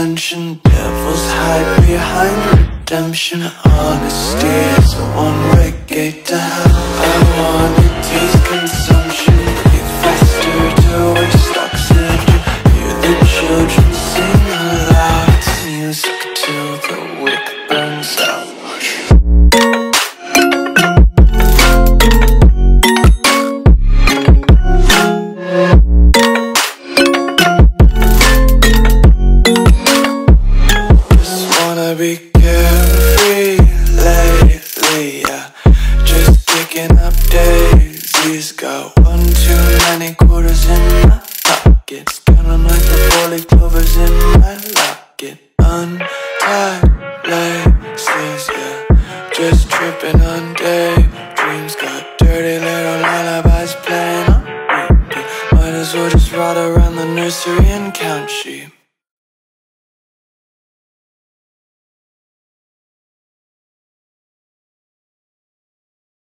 the tension. Devils hide behind redemption. Honesty is a one-way carefree lately, yeah. Just picking up daisies. Got one too many quarters in my like the four-leaf clovers in my locket. Untied yeah. Just tripping on daydreams. Got dirty little lullabies playing. Might as well just ride around the nursery and count sheep.